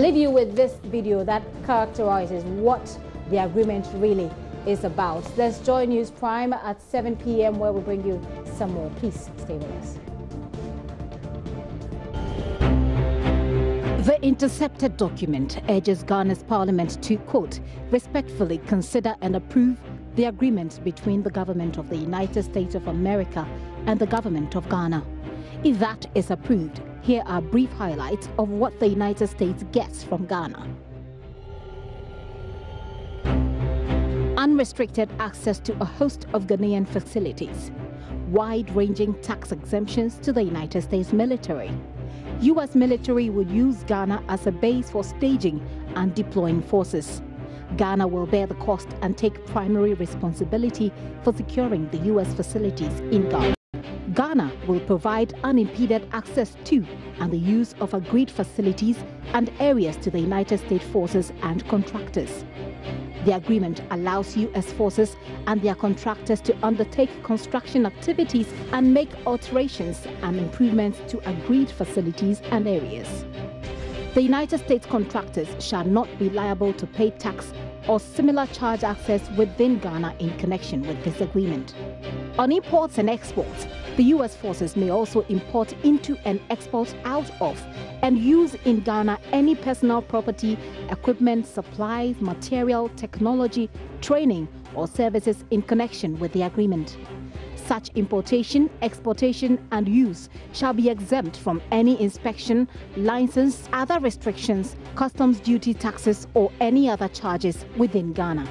I leave you with this video that characterizes what the agreement really is about. Let's join News Prime at 7 p.m. where we bring you some more. Please stay with us. The intercepted document urges Ghana's parliament to, quote, respectfully consider and approve the agreement between the government of the United States of America and the government of Ghana. If that is approved, here are brief highlights of what the United States gets from Ghana. Unrestricted access to a host of Ghanaian facilities, wide ranging tax exemptions to the United States military. U.S. military would use Ghana as a base for staging and deploying forces. Ghana will bear the cost and take primary responsibility for securing the U.S. facilities in Ghana. Ghana will provide unimpeded access to and the use of agreed facilities and areas to the United States forces and contractors. The agreement allows U.S. forces and their contractors to undertake construction activities and make alterations and improvements to agreed facilities and areas. The United States contractors shall not be liable to pay tax or similar charge access within Ghana in connection with this agreement. On imports and exports, the U.S. forces may also import into and export out of and use in Ghana any personal property, equipment, supplies, material, technology, training, or services in connection with the agreement. Such importation, exportation, and use shall be exempt from any inspection, license, other restrictions, customs duty taxes, or any other charges within Ghana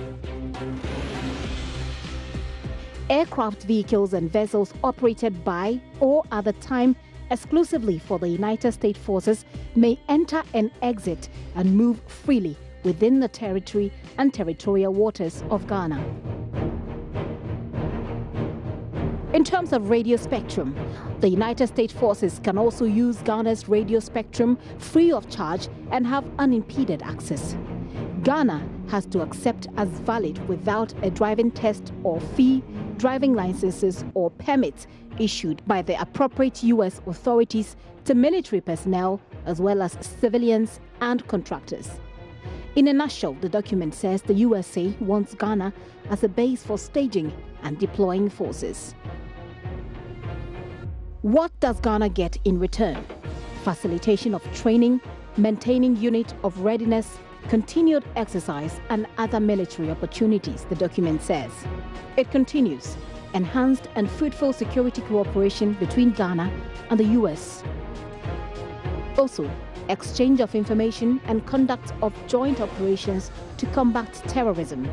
aircraft vehicles and vessels operated by or at the time exclusively for the United States forces may enter and exit and move freely within the territory and territorial waters of Ghana. In terms of radio spectrum, the United States forces can also use Ghana's radio spectrum free of charge and have unimpeded access. Ghana has to accept as valid without a driving test or fee driving licenses or permits issued by the appropriate U.S. authorities to military personnel as well as civilians and contractors. In a nutshell, the document says the USA wants Ghana as a base for staging and deploying forces. What does Ghana get in return? Facilitation of training, maintaining unit of readiness, continued exercise, and other military opportunities, the document says. It continues enhanced and fruitful security cooperation between Ghana and the U.S. Also, exchange of information and conduct of joint operations to combat terrorism.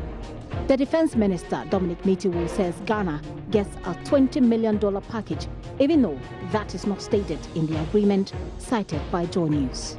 The Defense Minister, Dominic Nitiwul, says Ghana gets a $20 million package, even though that is not stated in the agreement cited by Joy News.